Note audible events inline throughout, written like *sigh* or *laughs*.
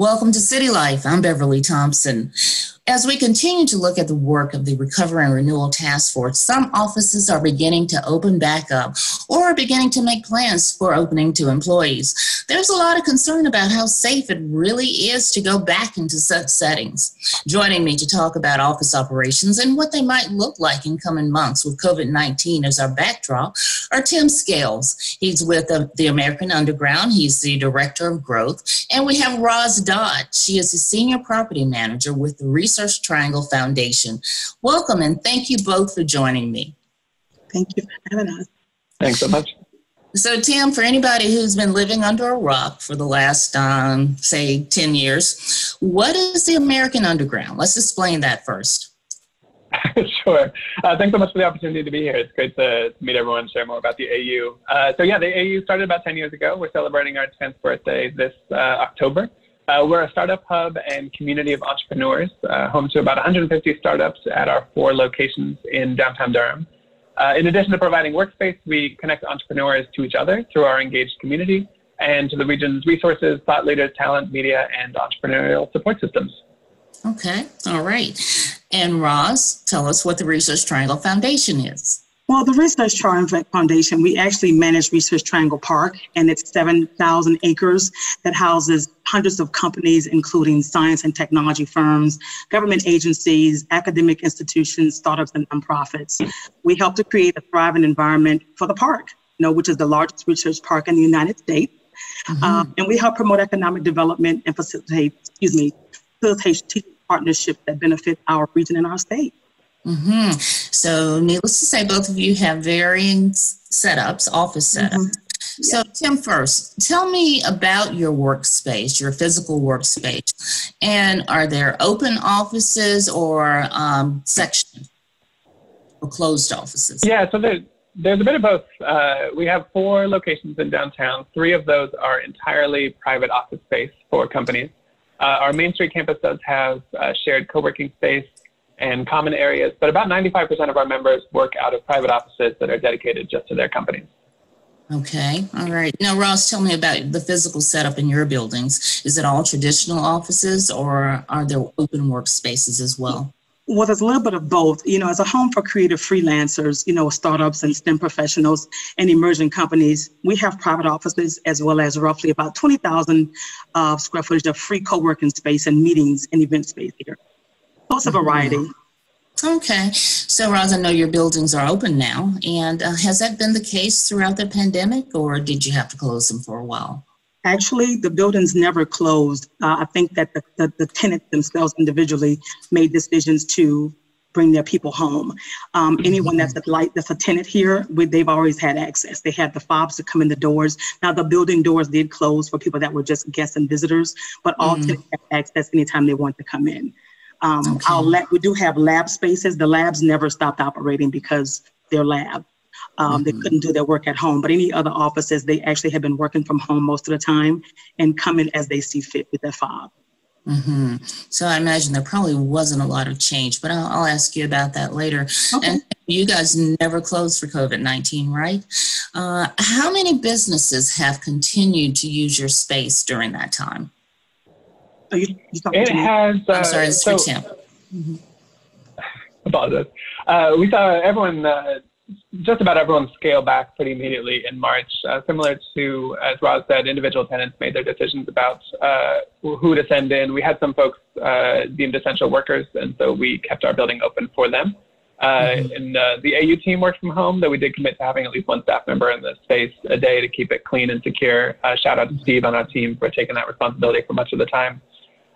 Welcome to City Life. I'm Beverly Thompson. As we continue to look at the work of the Recovery and Renewal Task Force, some offices are beginning to open back up or are beginning to make plans for opening to employees. There's a lot of concern about how safe it really is to go back into such settings. Joining me to talk about office operations and what they might look like in coming months with COVID 19 as our backdrop are Tim Scales. He's with the American Underground, he's the Director of Growth, and we have Roz Dodd. She is the Senior Property Manager with the Research Research Triangle Foundation. Welcome and thank you both for joining me. Thank you for having us. Thanks so much. So, Tim, for anybody who's been living under a rock for the last, um, say, 10 years, what is the American Underground? Let's explain that first. *laughs* sure. Uh, thanks so much for the opportunity to be here. It's great to, to meet everyone and share more about the AU. Uh, so, yeah, the AU started about 10 years ago. We're celebrating our 10th birthday this uh, October. Uh, we're a startup hub and community of entrepreneurs, uh, home to about 150 startups at our four locations in downtown Durham. Uh, in addition to providing workspace, we connect entrepreneurs to each other through our engaged community and to the region's resources, thought leaders, talent, media, and entrepreneurial support systems. Okay, all right. And Roz, tell us what the Research Triangle Foundation is. Well, the Research Triangle Foundation, we actually manage Research Triangle Park, and it's 7,000 acres that houses hundreds of companies, including science and technology firms, government agencies, academic institutions, startups, and nonprofits. We help to create a thriving environment for the park, you know, which is the largest research park in the United States. Mm-hmm. Um, and we help promote economic development and facilitate, excuse me, facilitate strategic partnerships that benefit our region and our state. Mm-hmm. So, needless to say, both of you have varying setups, office setups. Mm-hmm. So, Tim, first, tell me about your workspace, your physical workspace. And are there open offices or um, sections or closed offices? Yeah, so there, there's a bit of both. Uh, we have four locations in downtown. Three of those are entirely private office space for companies. Uh, our Main Street campus does have uh, shared co working space and common areas, but about 95% of our members work out of private offices that are dedicated just to their companies. Okay, all right. Now, Roz, tell me about the physical setup in your buildings. Is it all traditional offices or are there open workspaces as well? Well, there's a little bit of both. You know, as a home for creative freelancers, you know, startups and STEM professionals and emerging companies, we have private offices as well as roughly about 20,000 uh, square footage of free co-working space and meetings and event space here. So it's a variety. Okay. So, Roz, I know your buildings are open now. And uh, has that been the case throughout the pandemic, or did you have to close them for a while? Actually, the buildings never closed. Uh, I think that the, the, the, tenants themselves individually made decisions to bring their people home. Um, mm-hmm. Anyone that's a light, that's a tenant here, we, they've always had access. They had the fobs to come in the doors. Now the building doors did close for people that were just guests and visitors, but all mm-hmm. tenants had access anytime they want to come in. Um, okay. Our lab, we do have lab spaces. The labs never stopped operating because they're lab. Um, mm-hmm. They couldn't do their work at home, but any other offices, they actually have been working from home most of the time and coming as they see fit with their fob. Mm-hmm. So I imagine there probably wasn't a lot of change, but I'll, I'll ask you about that later. Okay. And you guys never closed for COVID 19, right? Uh, how many businesses have continued to use your space during that time? Are you, you it has. Uh, I'm sorry, it's so, for Tim. Mm-hmm. *laughs* Apologize. Uh, we saw everyone, uh, just about everyone, scale back pretty immediately in March. Uh, similar to, as Roz said, individual tenants made their decisions about uh, who to send in. We had some folks uh, deemed essential workers, and so we kept our building open for them. Mm-hmm. And the AU team worked from home, though we did commit to having at least one staff member in the space a day to keep it clean and secure. shout out to Steve on our team for taking that responsibility for much of the time.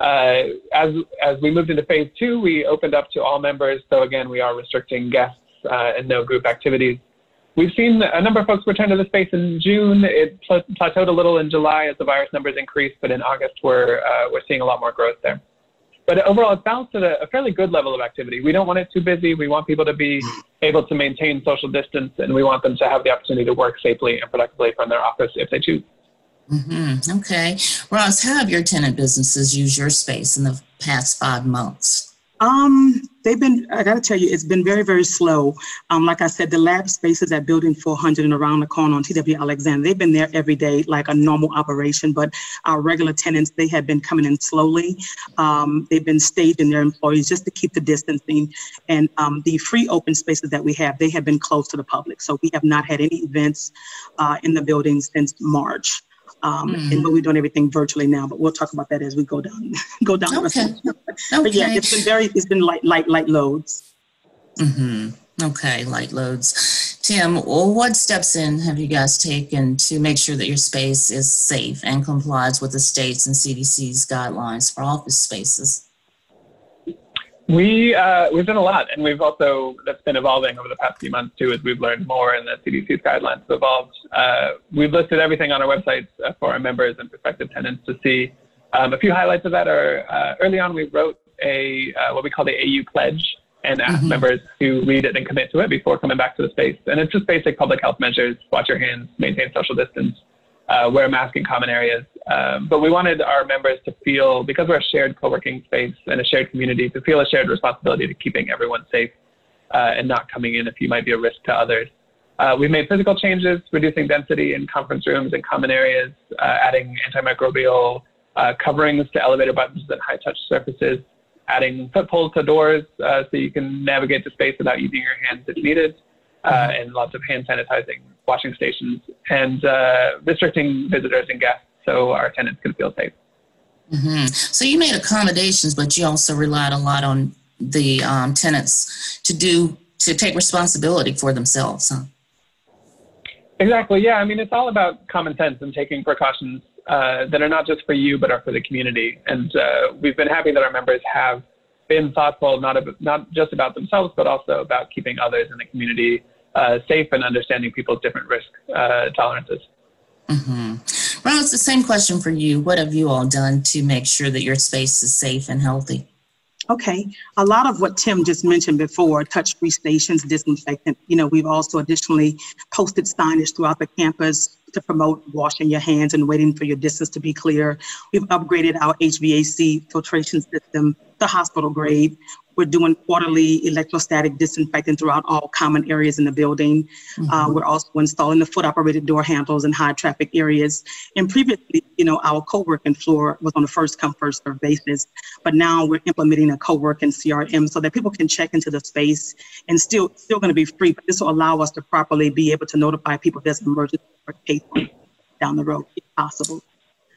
Uh, as as we moved into phase two, we opened up to all members. So again, we are restricting guests uh, and no group activities. We've seen a number of folks return to the space in June. It plateaued a little in July as the virus numbers increased, but in August we're uh, we're seeing a lot more growth there. But overall, it's balanced at a, a fairly good level of activity. We don't want it too busy. We want people to be able to maintain social distance, and we want them to have the opportunity to work safely and productively from their office if they choose. Mm-hmm. Okay. Roz, how have your tenant businesses used your space in the past five months? Um, they've been, I gotta tell you, it's been very, very slow. Um, like I said, the lab spaces at Building 400 and around the corner on TW Alexander, they've been there every day like a normal operation, but our regular tenants, they have been coming in slowly. Um, they've been staging their employees just to keep the distancing. And um, the free open spaces that we have, they have been closed to the public. So we have not had any events uh, in the building since March. Um, mm. and but we're doing everything virtually now, but we'll talk about that as we go down, *laughs* go down. Okay. okay. But yeah, it's been very, it's been light, light, light loads. Mm-hmm. Okay, light loads. Tim, what steps in have you guys taken to make sure that your space is safe and complies with the state's and CDC's guidelines for office spaces? We uh, we've done a lot, and we've also that's been evolving over the past few months too, as we've learned more and the CDC's guidelines have evolved. Uh, we've listed everything on our website uh, for our members and prospective tenants to see. Um, a few highlights of that are uh, early on we wrote a uh, what we call the AU pledge and asked mm-hmm. members to read it and commit to it before coming back to the space. And it's just basic public health measures: wash your hands, maintain social distance, uh, wear a mask in common areas. Um, but we wanted our members to feel, because we're a shared co-working space and a shared community, to feel a shared responsibility to keeping everyone safe uh, and not coming in if you might be a risk to others. Uh, we've made physical changes, reducing density in conference rooms and common areas, uh, adding antimicrobial uh, coverings to elevator buttons and high-touch surfaces, adding foot pulls to doors uh, so you can navigate the space without using your hands if needed, and lots of hand sanitizing washing stations, and restricting visitors and guests so our tenants can feel safe. Mm-hmm. So you made accommodations, but you also relied a lot on the um, tenants to do to take responsibility for themselves, huh? Exactly. Yeah. I mean, it's all about common sense and taking precautions uh, that are not just for you, but are for the community. And uh, we've been happy that our members have been thoughtful, not not just about themselves, but also about keeping others in the community uh, safe and understanding people's different risk uh, tolerances. Mm-hmm. Well, it's the same question for you. What have you all done to make sure that your space is safe and healthy? Okay, a lot of what Tim just mentioned before, touch-free stations, disinfectant. You know, we've also additionally posted signage throughout the campus to promote washing your hands and waiting for your distance to be clear. We've upgraded our HVAC filtration system to hospital grade. We're doing quarterly electrostatic disinfecting throughout all common areas in the building. Uh, mm-hmm. Uh, we're also installing the foot operated door handles in high traffic areas. And previously, you know, our co-working floor was on a first come, first serve basis. But now we're implementing a co-working CRM so that people can check into the space and still still going to be free. But this will allow us to properly be able to notify people there's an emergency or case down the road if possible.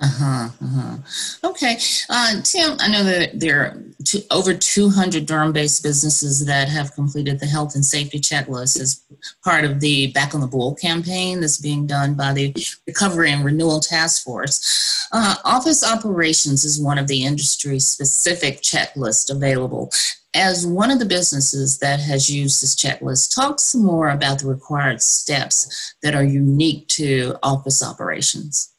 Uh-huh, uh-huh. Okay. Uh, Tim, I know that there are two, over 200 Durham-based businesses that have completed the health and safety checklist as part of the Back on the Bull campaign that's being done by the Recovery and Renewal Task Force. Uh, office operations is one of the industry-specific checklists available. As one of the businesses that has used this checklist, talk some more about the required steps that are unique to office operations.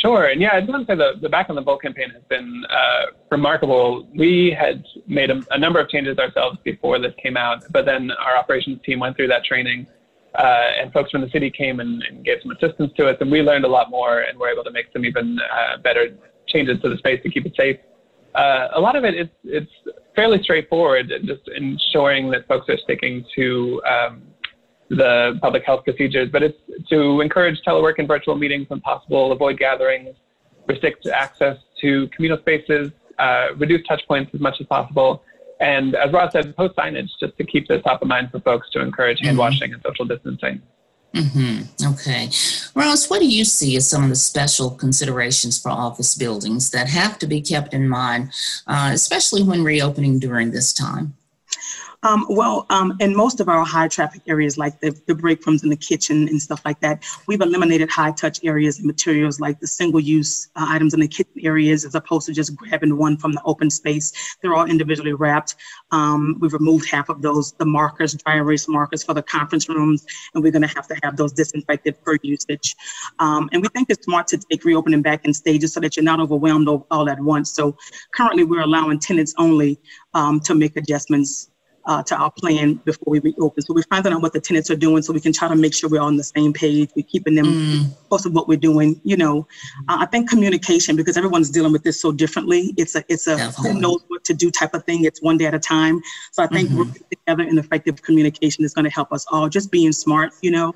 Sure. And yeah, I just want to say the, the Back on the Bull campaign has been uh, remarkable. We had made a, a, number of changes ourselves before this came out, but then our operations team went through that training uh, and folks from the city came and, and, gave some assistance to us and we learned a lot more and were able to make some even uh, better changes to the space to keep it safe. Uh, a lot of it is it's fairly straightforward, just ensuring that folks are sticking to um, the public health procedures, but it's to encourage telework and virtual meetings when possible, avoid gatherings, restrict access to communal spaces, uh, reduce touch points as much as possible, and as Roz said, post signage just to keep this top of mind for folks to encourage hand mm-hmm. washing and social distancing. Mm-hmm. Okay. Roz, what do you see as some of the special considerations for office buildings that have to be kept in mind, uh, especially when reopening during this time? Um, well, um, in most of our high traffic areas, like the, the break rooms in the kitchen and stuff like that, we've eliminated high touch areas and materials like the single use uh, items in the kitchen areas as opposed to just grabbing one from the open space. They're all individually wrapped. Um, we've removed half of those, the markers, dry erase markers for the conference rooms, and we're going to have to have those disinfected per usage. Um, and we think it's smart to take reopening back in stages so that you're not overwhelmed all at once. So currently we're allowing tenants only um, to make adjustments uh, to our plan before we reopen. So we're finding out what the tenants are doing so we can try to make sure we're all on the same page. We're keeping them mm. close to what we're doing. You know, uh, I think communication because everyone's dealing with this so differently. It's a it's a Definitely. who knows what to do type of thing. It's one day at a time. So I think mm-hmm. working together in effective communication is going to help us all. Just being smart, you know,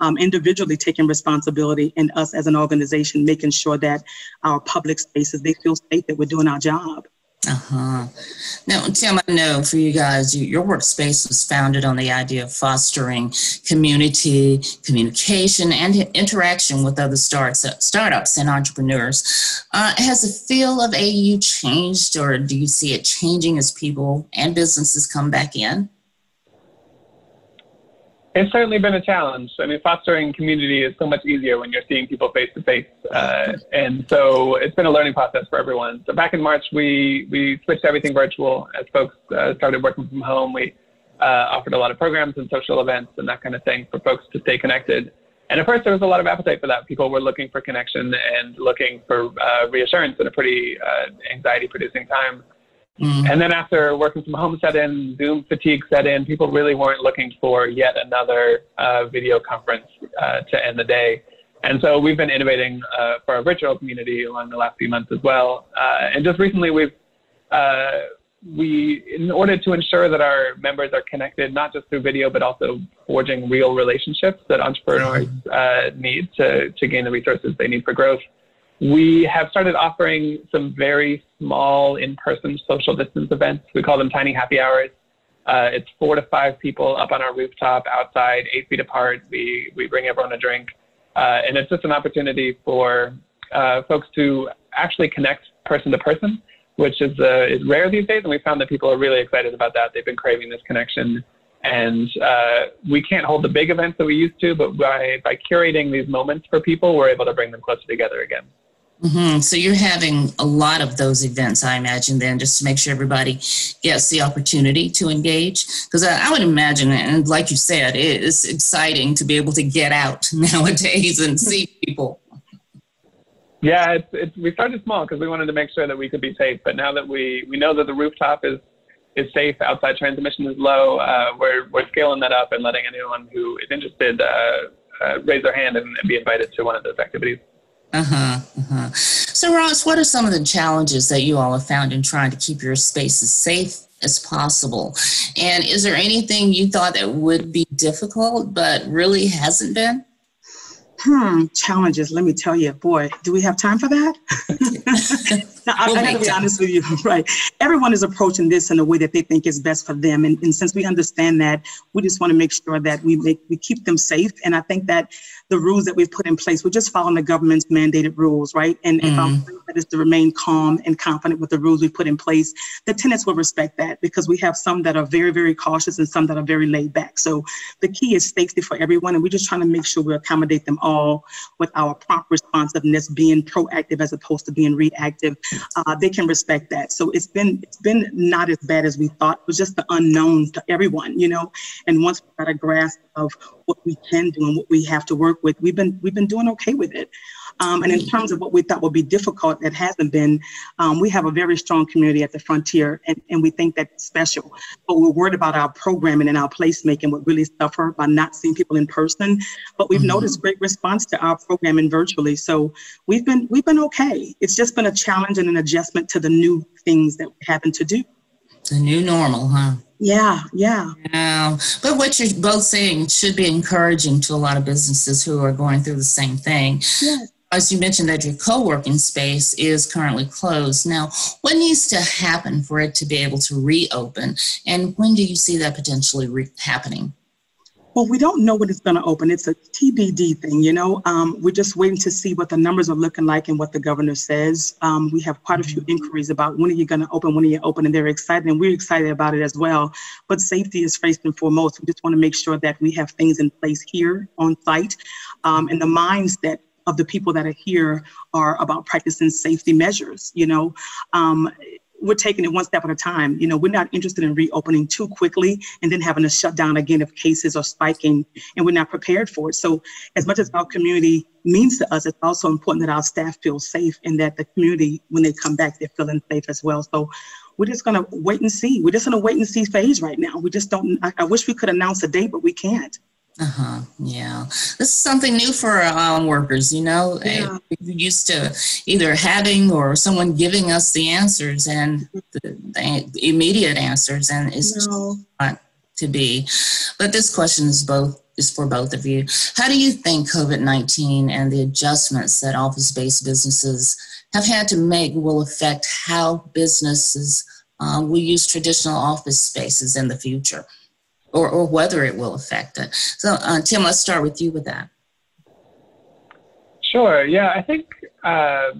um, individually taking responsibility and us as an organization making sure that our public spaces they feel safe that we're doing our job uh-huh. Now, Tim, I know for you guys, you, your workspace was founded on the idea of fostering community, communication, and interaction with other starts, startups and entrepreneurs. Uh, has the feel of AU changed, or do you see it changing as people and businesses come back in? It's certainly been a challenge. I mean, fostering community is so much easier when you're seeing people face to face, and so it's been a learning process for everyone. So back in March, we we switched everything virtual as folks uh, started working from home. We uh, offered a lot of programs and social events and that kind of thing for folks to stay connected. And at first, there was a lot of appetite for that. People were looking for connection and looking for uh, reassurance in a pretty uh, anxiety-producing time. Mm-hmm. And then after working from home set in, Zoom fatigue set in, people really weren't looking for yet another uh, video conference uh, to end the day. And so we've been innovating uh, for our virtual community along the last few months as well. Uh, and just recently, we've uh, we, in order to ensure that our members are connected, not just through video, but also forging real relationships that entrepreneurs uh, need to, to gain the resources they need for growth, we have started offering some very small in-person social distance events. We call them tiny happy hours. Uh, it's four to five people up on our rooftop outside, eight feet apart. We, we bring everyone a drink. Uh, and it's just an opportunity for uh, folks to actually connect person to person, which is, uh, is rare these days. And we found that people are really excited about that. They've been craving this connection. And uh, we can't hold the big events that we used to, but by, by curating these moments for people, we're able to bring them closer together again. Mm-hmm. So you're having a lot of those events, I imagine, then, just to make sure everybody gets the opportunity to engage. Because I, I, would imagine, and like you said, it's exciting to be able to get out *laughs* nowadays and see people. Yeah, it's, it's, we started small because we wanted to make sure that we could be safe. But now that we, we know that the rooftop is is safe, outside transmission is low, uh, we're we're scaling that up and letting anyone who is interested uh, uh, raise their hand and, and be invited to one of those activities. Uh-huh, uh-huh. So, Roz, what are some of the challenges that you all have found in trying to keep your spaces safe as possible? And is there anything you thought that would be difficult but really hasn't been? Hmm, challenges. Let me tell you, boy, do we have time for that? *laughs* *laughs* I, we'll I gotta be honest with you, *laughs* right? Everyone is approaching this in a way that they think is best for them, and, and since we understand that, we just want to make sure that we make we keep them safe. And I think that the rules that we've put in place, we're just following the government's mandated rules, right? And mm. if our that is to remain calm and confident with the rules we put in place, the tenants will respect that because we have some that are very, very cautious and some that are very laid back. So the key is safety for everyone, and we're just trying to make sure we accommodate them all with our prompt responsiveness, being proactive as opposed to being reactive. Uh, they can respect that. So it's been it's been not as bad as we thought. It was just the unknown to everyone, you know. And once we got a grasp of what we can do and what we have to work with, we've been we've been doing okay with it. Um, and in terms of what we thought would be difficult, it hasn't been. Um, we have a very strong community at the frontier, and, and we think that's special. But we're worried about our programming and our placemaking would really suffer by not seeing people in person. But we've mm-hmm. noticed great response to our programming virtually, so we've been we've been okay. It's just been a challenge and an adjustment to the new things that we're having to do. The new normal, huh? Yeah, yeah. Yeah. But what you're both saying should be encouraging to a lot of businesses who are going through the same thing. Yes. As you mentioned that your co-working space is currently closed. Now, what needs to happen for it to be able to reopen? And when do you see that potentially re- happening? Well, we don't know when it's going to open. It's a TBD thing, you know. Um, we're just waiting to see what the numbers are looking like and what the governor says. Um, we have quite a few inquiries about when are you going to open, when are you open, and they're excited, and we're excited about it as well. But safety is first and foremost. We just want to make sure that we have things in place here on site, um, and the mindset of the people that are here are about practicing safety measures. You know, um, we're taking it one step at a time. You know, we're not interested in reopening too quickly and then having to shut down again if cases are spiking and we're not prepared for it. So, as much as our community means to us, it's also important that our staff feel safe and that the community, when they come back, they're feeling safe as well. So, we're just going to wait and see. We're just in a wait and see phase right now. We just don't, I, I wish we could announce a date, but we can't. Uh-huh. Yeah. This is something new for our um, workers, you know. Yeah. We used to either having or someone giving us the answers and the, the immediate answers, and it's no. not to be. But this question is both is for both of you. How do you think COVID-19 and the adjustments that office-based businesses have had to make will affect how businesses uh, will use traditional office spaces in the future? Or, or whether it will affect it. So, uh, Tim, let's start with you with that. Sure. Yeah, I think uh,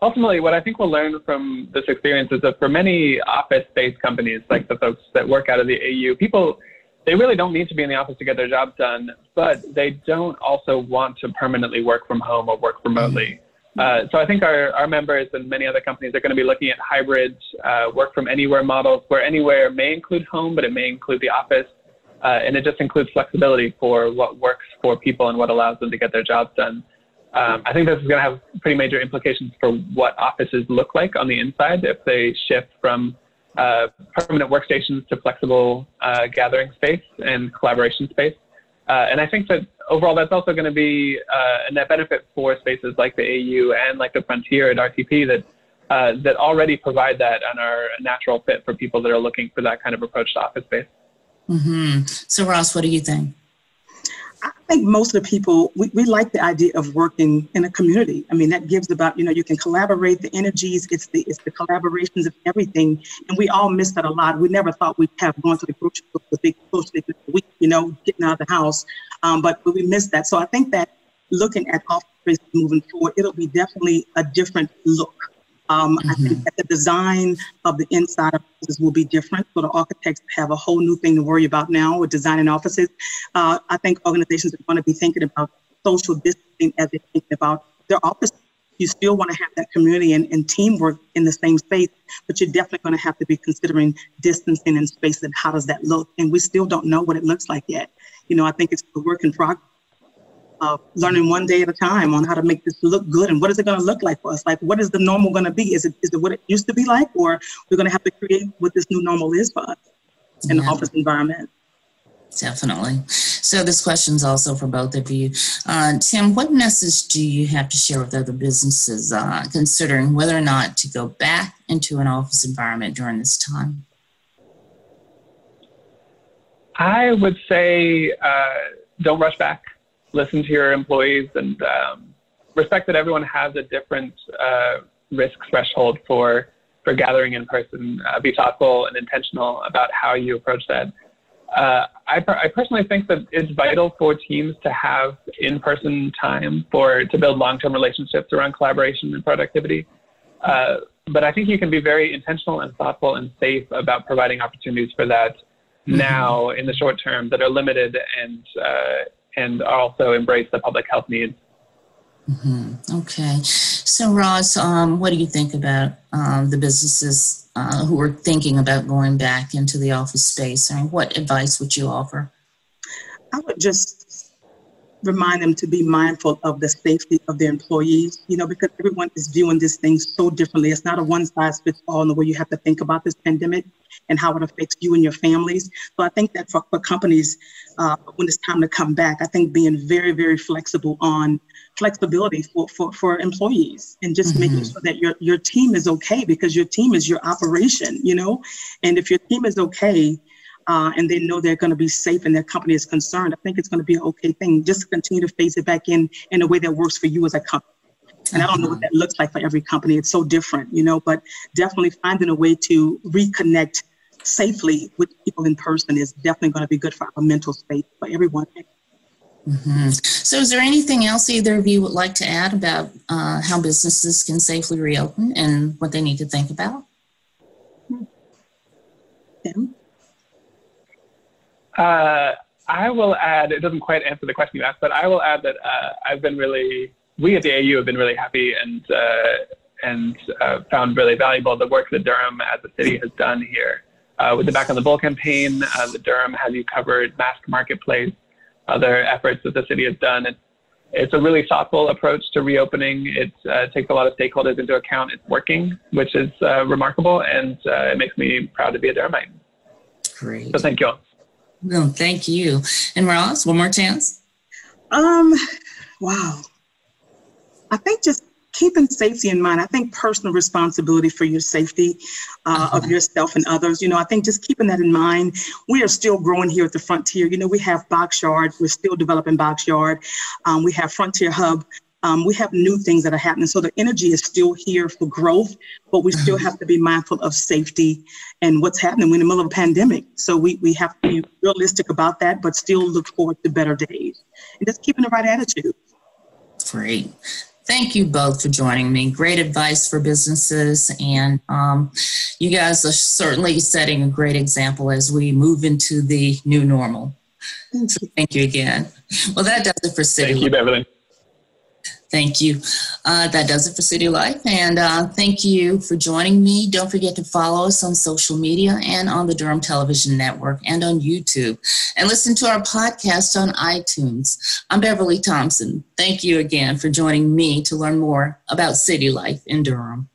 ultimately what I think we'll learn from this experience is that for many office-based companies, like the folks that work out of the AU, people they really don't need to be in the office to get their job done, but they don't also want to permanently work from home or work remotely. Mm-hmm. Uh, so I think our, our members and many other companies are going to be looking at hybrid uh, work from anywhere models where anywhere may include home, but it may include the office. Uh, and it just includes flexibility for what works for people and what allows them to get their jobs done. Um, I think this is going to have pretty major implications for what offices look like on the inside if they shift from uh, permanent workstations to flexible uh, gathering space and collaboration space. Uh, and I think that overall that's also going to be uh, a net benefit for spaces like the AU and like the Frontier at RTP that uh, that already provide that and are a natural fit for people that are looking for that kind of approach to office space. Mm-hmm. So, Roz, what do you think? I think most of the people, we, we like the idea of working in a community. I mean, that gives about, you know, you can collaborate the energies, it's the it's the collaborations of everything. And we all miss that a lot. We never thought we'd have gone to the grocery store, the big grocery week, you know, getting out of the house. Um, but, but we missed that. So I think that looking at office moving forward, it'll be definitely a different look um, mm-hmm. I think mm-hmm. that the design of the inside of offices will be different. So the architects have a whole new thing to worry about now with designing offices. Uh, I think organizations are going to be thinking about social distancing as they're thinking about their office. You still want to have that community and, and teamwork in the same space, but you're definitely going to have to be considering distancing and space and how does that look? And we still don't know what it looks like yet. You know, I think it's a work in progress uh, learning one day at a time on how to make this look good and what is it going to look like for us? Like, what is the normal going to be? Is it is it what it used to be like, or we're going to have to create what this new normal is for us in yeah. the office environment? Definitely. So this question is also for both of you. Uh, Tim, what message do you have to share with other businesses uh, considering whether or not to go back into an office environment during this time? I would say uh, don't rush back listen to your employees and um, respect that everyone has a different uh, risk threshold for for gathering in person. Uh, be thoughtful and intentional about how you approach that. Uh, I, I, personally think that it's vital for teams to have in-person time for to build long-term relationships around collaboration and productivity. Uh, but I think you can be very intentional and thoughtful and safe about providing opportunities for that mm-hmm. now in the short term that are limited and uh, and also embrace the public health needs. Mm-hmm. Okay. So, Roz, um, what do you think about um, the businesses uh, who are thinking about going back into the office space? I mean, what advice would you offer? I would just remind them to be mindful of the safety of their employees, you know, because everyone is viewing this thing so differently. It's not a one size fits all in the way you have to think about this pandemic and how it affects you and your families. So I think that for, for companies, uh, when it's time to come back, I think being very, very flexible on flexibility for, for, for employees and just mm-hmm. making sure that your, your team is okay because your team is your operation, you know, and if your team is okay, uh, and they know they're going to be safe and their company is concerned, I think it's going to be an okay thing. Just continue to phase it back in in a way that works for you as a company. And I don't know what that looks like for every company. It's so different, you know, but definitely finding a way to reconnect safely with people in person is definitely going to be good for our mental space for everyone. Mm-hmm. So, is there anything else either of you would like to add about uh, how businesses can safely reopen and what they need to think about? Tim? Uh, I will add, it doesn't quite answer the question you asked, but I will add that uh, I've been really, we at the AU have been really happy and, uh, and uh, found really valuable the work that Durham as a city has done here. Uh, with the Back on the Bull campaign, uh, the Durham Has You Covered Mask Marketplace, other efforts that the city has done. And it's a really thoughtful approach to reopening. It uh, takes a lot of stakeholders into account. It's working, which is uh, remarkable, and uh, it makes me proud to be a Durhamite. Great. So thank you all. No, thank you. And Roz, one more chance. Um, wow. I think just keeping safety in mind. I think personal responsibility for your safety uh, uh-huh. of yourself and others. You know, I think just keeping that in mind. We are still growing here at the Frontier. You know, we have Box Yard. We're still developing Box Yard. Um, we have Frontier Hub. Um, we have new things that are happening. So the energy is still here for growth, but we still uh-huh. have to be mindful of safety and what's happening. We're in the middle of a pandemic. So we, we have to be realistic about that, but still look forward to better days and just keeping the right attitude. Great. Thank you both for joining me. Great advice for businesses, and um, you guys are certainly setting a great example as we move into the new normal. So thank you again. Well, that does it for City. Thank you, Beverly. Thank you. Uh, that does it for City Life. And uh, thank you for joining me. Don't forget to follow us on social media and on the Durham Television Network and on YouTube. And listen to our podcast on iTunes. I'm Beverly Thompson. Thank you again for joining me to learn more about city life in Durham.